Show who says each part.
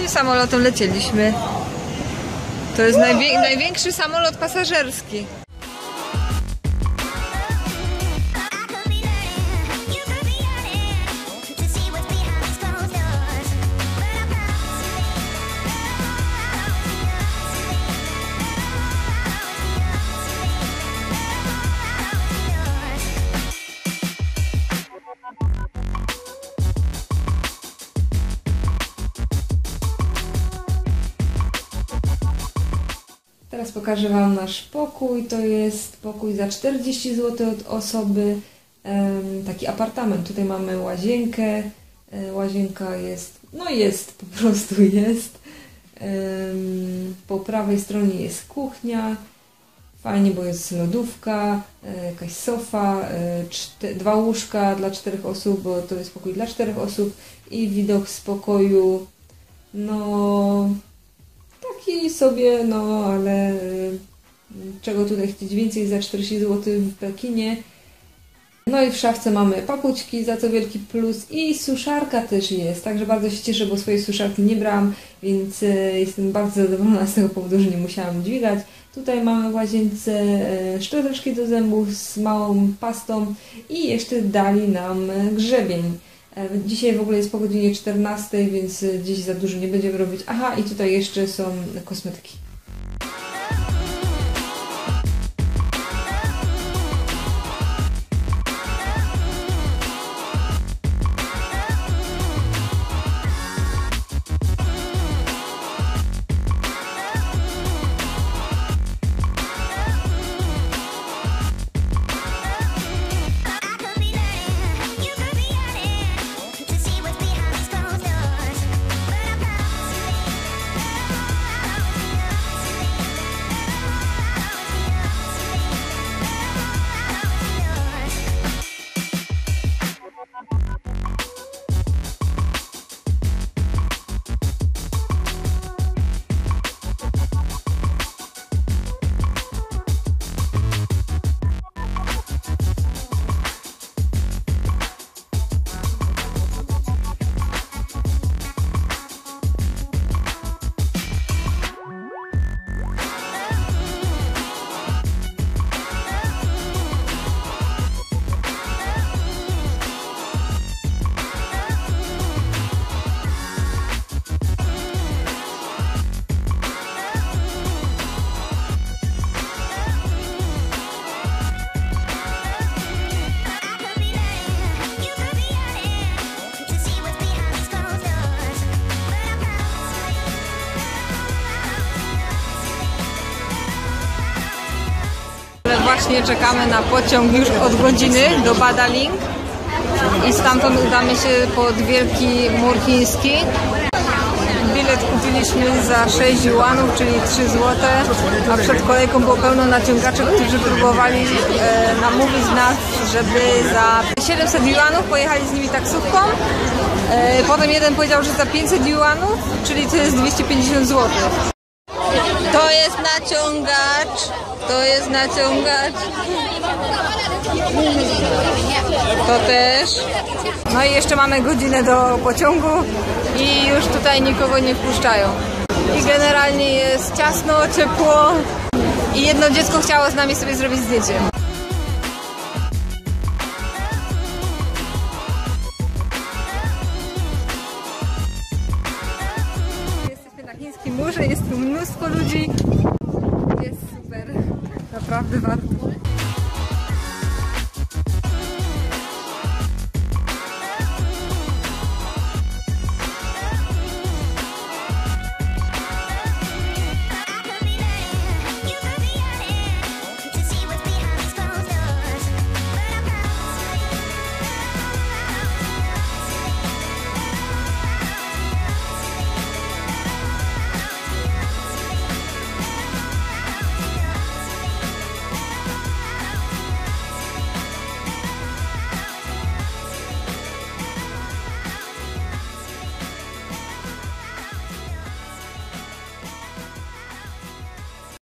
Speaker 1: Tym samolotem lecieliśmy. To jest najwię- największy samolot pasażerski. Teraz pokażę Wam nasz pokój. To jest pokój za 40 zł od osoby. Taki apartament. Tutaj mamy łazienkę. E, Łazienka jest, no jest, po prostu jest. Po prawej stronie jest kuchnia. Fajnie, bo jest lodówka, e, jakaś sofa, e, dwa łóżka dla czterech osób, bo to jest pokój dla czterech osób i widok z pokoju. No, taki sobie, no ale y, czego tutaj chcieć więcej za 40 zł w Pekinie. No i w szafce mamy papuczki, za co wielki plus i suszarka też jest, także bardzo się cieszę, bo swojej suszarki nie brałam, więc y, jestem bardzo zadowolona z tego powodu, że nie musiałam dźwigać. Tutaj mamy w łazience y, szczoteczki do zębów z małą pastą i jeszcze dali nam grzebień. E, Dzisiaj w ogóle jest po godzinie 14, więc e, dziś za dużo nie będziemy robić. Aha, i tutaj jeszcze są kosmetyki. Właśnie czekamy na pociąg już od godziny do Badaling i stamtąd udamy się pod Wielki Mur Chiński. Bilet kupiliśmy za 6 juanów, czyli 3 zł, a przed kolejką było pełno naciągaczy, którzy próbowali e, namówić nas, żeby za 700 juanów pojechali z nimi taksówką. E, potem jeden powiedział, że za 500 juanów, czyli to jest 250 zł. To jest naciągacz. To jest naciągacz. To też. No i jeszcze mamy godzinę do pociągu i już tutaj nikogo nie wpuszczają. I generalnie jest ciasno, ciepło i jedno dziecko chciało z nami sobie zrobić zdjęcie. Na chińskim murze, jest tu mnóstwo ludzi. Jest super. Naprawdę warto.